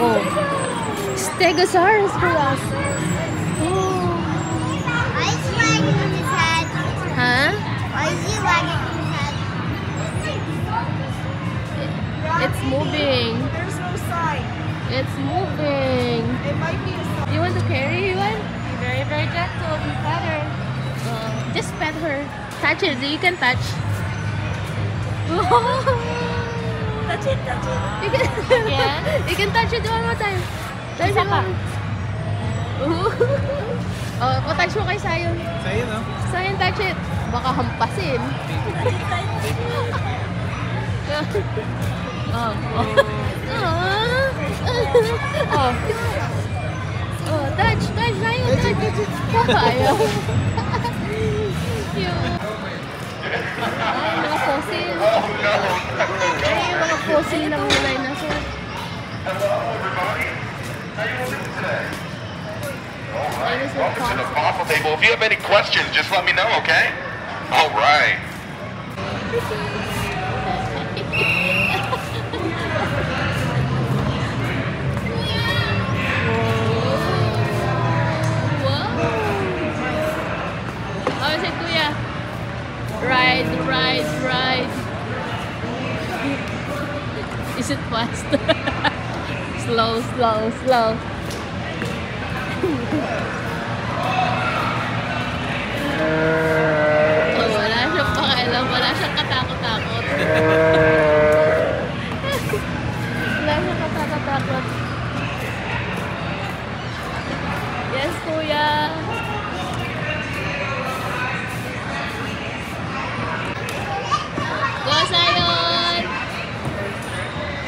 Oh. Stegosaurus for us. It's moving. There's no sign. It's moving. It might be a sign. You want to carry one? Be very, very gentle. Be pet her. Uh, just pet her. Touch it. You can touch. Touch it, touch it. you can, Yeah. you can touch it one more time. Touch Isa it pa. one. oh, patouch mo kay Sayon. Sa'yo, no? Sayon, touch it. Baka hampasin. Oh. oh. Oh, touch, touch, Sayon, touch. Cute. Ay, mga fossil. Ay, mga fossil ng mga dinosaur. Dinosaur Welcome to the fossil table. If you have any questions, just let me know, okay? All right. Is it fast? slow, slow, slow.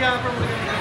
Wala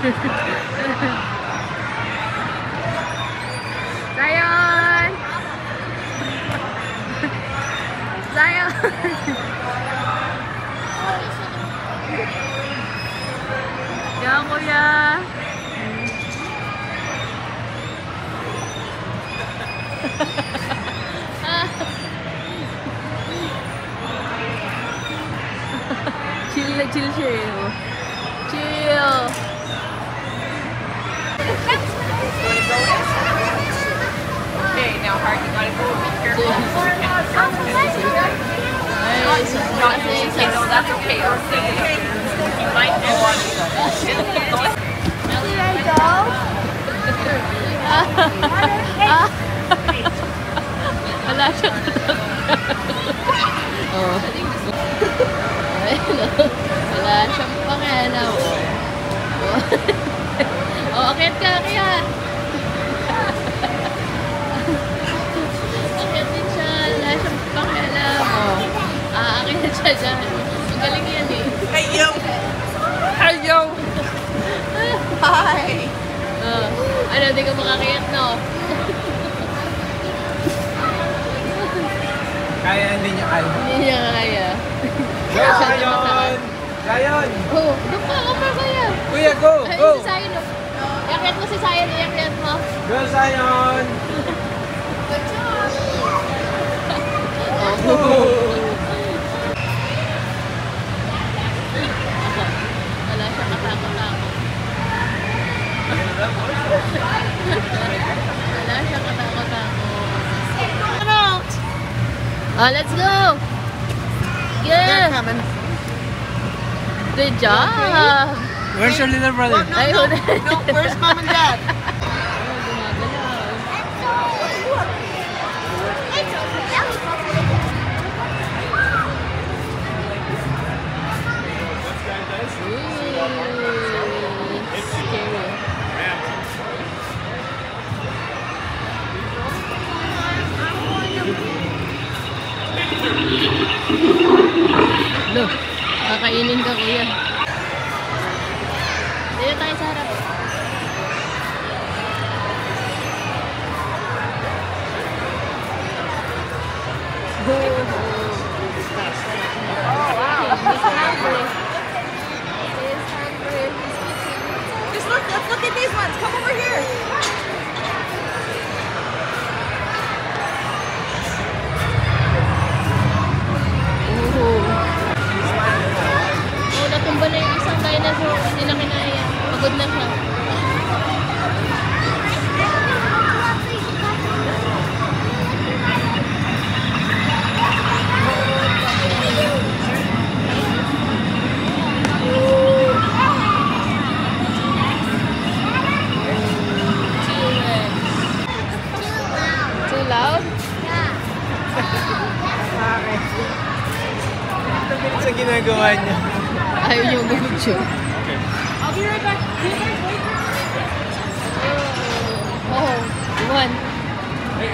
Zion! Zion! Yan, kuya! chill na chill siya eh. oh. Chill! Okay, now heart, you gotta go be careful. Ay, sa kasi Okay, no, that's okay. Don't say it. You might go on. Here I go. Wala siyang oh. Ayun, oh. Wala siyang pakialam. Oh, oh akit ka, akit. akit siya dyan. Magaling yan eh. Hey, yo. Hey, yo. Hi. Oh. Ano, di ka makakiyat, no? Kaya hindi niya kaya. Hindi niya kaya. Go, Zion! Zion! Oh, doon pa, kapar kaya. Kuya, go! Ay, Go! si Sayon. oh. Iakit mo si Sayon, iakit mo. Go, Zion! Oh. Uh, let's go. Yeah. Good job. Where's your little brother? Well, no, no, no. Where's mom and dad?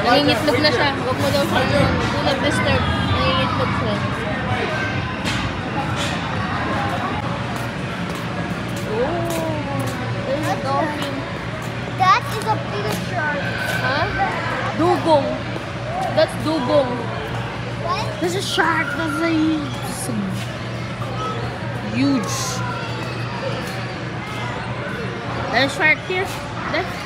Nangingitlog na siya. Huwag mo daw siya. Do not disturb. Nangingitlog siya. Oh, there's a dolphin. That is a big shark. Huh? Dugong. That's dugong. What? There's a shark. That's a huge. There's a shark here. There.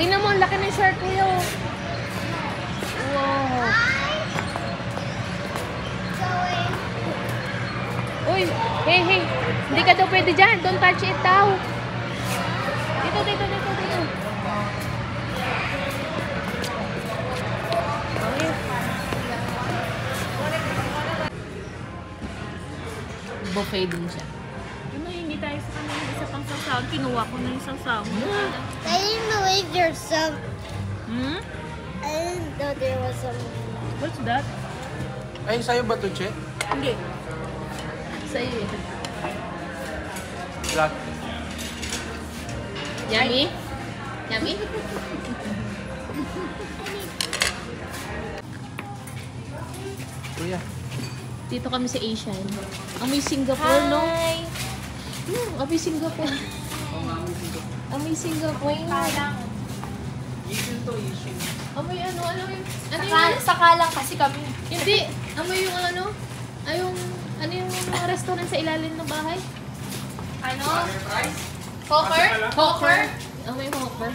Tingnan mo, ang laki ng shark kuya. oh. Wow. Uy, hey, hey. Hindi ka daw pwede dyan. Don't touch it daw. Dito, dito, dito, dito. Buffet din siya. Sasawag. Kinuha ko na yung sasawag. I didn't believe there's some. Hmm? I didn't know there was some. What's that? Ay, sa'yo ba to, Che? Hindi. Sa'yo eh. Black. Yummy? Yummy? Kuya. Dito kami sa Asian. Amoy Singapore, no? Hmm, amoy Singapore. Amoy Singapore. Asian to, Asian. Amoy ano, ano yung... Ano Saka, yung... saka lang kasi kami. Hindi. Amoy yung ano? Ay, yung... Ano yung mga restaurant sa ilalim ng bahay? Ano? Hawker? Hawker? Amoy yung hawker.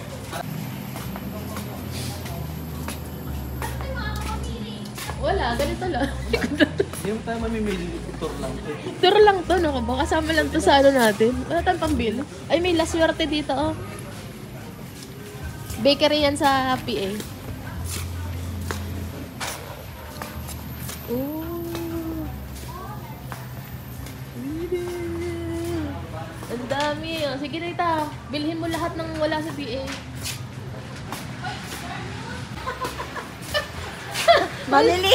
Wala, ganito lang. Yung tayo mamimili, tour lang to. Tour lang to, no? Baka kasama lang to sa ano natin. Wala tayong pambili. Ay, may laswerte dito, oh. Bakery yan sa PA. Ooh. Ang dami. Oh. Sige, Rita. Bilhin mo lahat ng wala sa PA. Malili.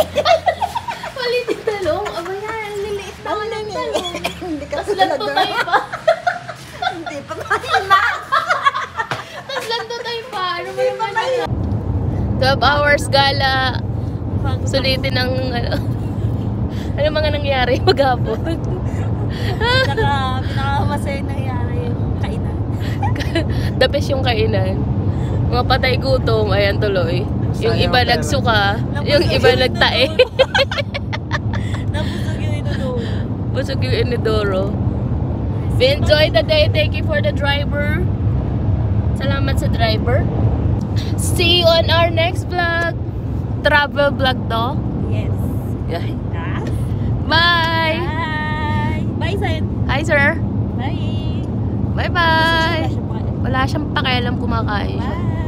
Maliit yung talong. Aba yan, liliit naman ng talong. Hindi Tapos lanto tayo pa. Hindi pa mahina. Tapos lanto tayo pa. Ano ba naman yun? 12 hours gala. Sulitin ng ano. ano mga nangyari maghapon? Saka pinakamasaya nangyari yung kainan. The best yung kainan. Mga patay gutom, ayan tuloy. Yung iba nagsuka, yung iba nagtae. Busog yung inidoro. We enjoy the day. Thank you for the driver. Salamat sa driver. See you on our next vlog. Travel vlog to. Yes. Yeah. Ah. Bye. Bye. Bye, sir. Hi, sir. Bye. Bye-bye. Wala siyang pakialam kumakain. Bye.